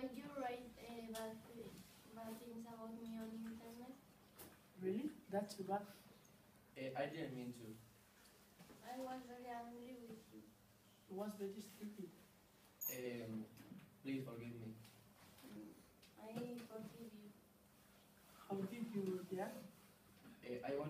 Uh, why you write uh, bad, bad things about me on internet? Really? That's bad. Uh, I didn't mean to. I was very angry with you. It was very stupid. Um, please forgive me. Mm, I forgive you. How did you react? Uh, I want.